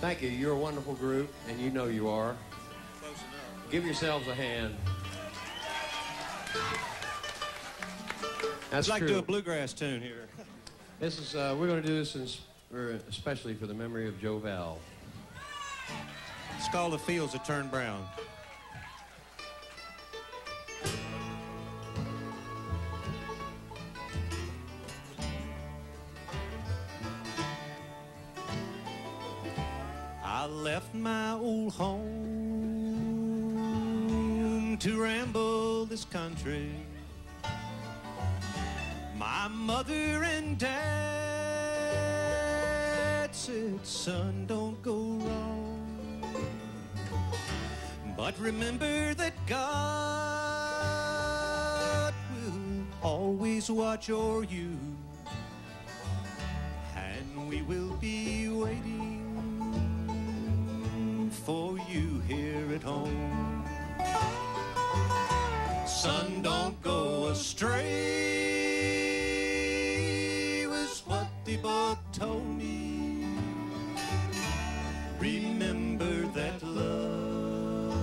Thank you. You're a wonderful group, and you know you are. Close enough. Give yourselves a hand. That's I'd like true. to do a bluegrass tune here. This is uh, we're going to do this in, er, especially for the memory of Joe Val. It's called The Fields That Turn Brown. I left my old home to ramble this country. My mother and dad said, son, don't go wrong. But remember that God will always watch over you. And we will be waiting for you here at home. Son, don't go astray, was what the book told me. Remember that love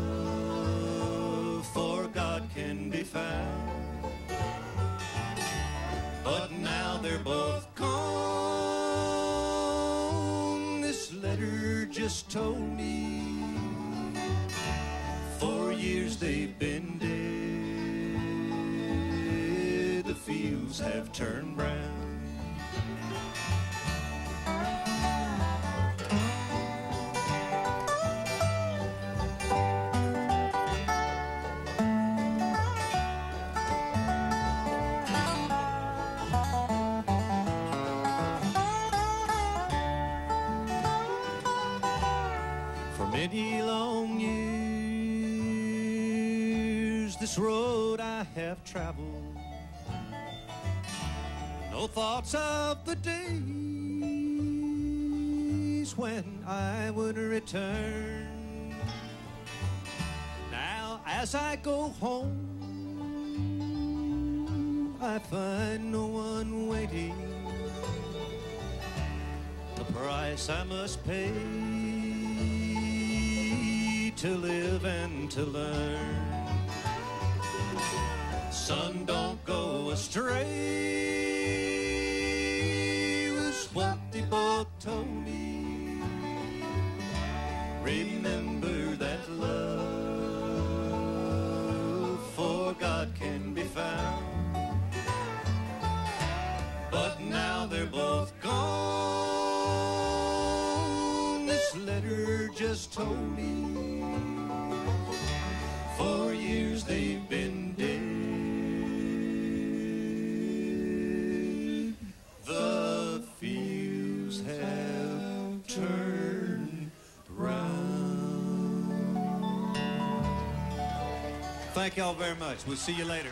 for God can be found. But now they're both gone. This letter just told me years they've been dead. The fields have turned brown. For many long years, this road I have traveled. No thoughts of the days when I would return. Now, as I go home, I find no one waiting. The price I must pay to live and to learn. Son, don't go astray, was what the book told me. Remember that love for God can be found. But now they're both gone. This letter just told me for years they've been turned round. Thank y'all very much. We'll see you later.